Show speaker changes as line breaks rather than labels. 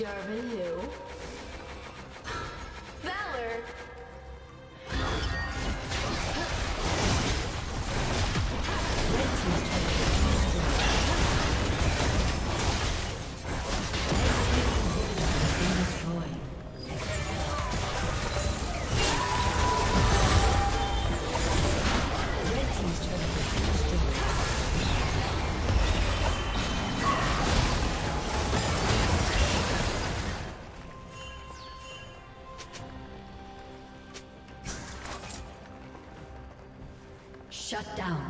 Jarvan who? Valor!
Shut down.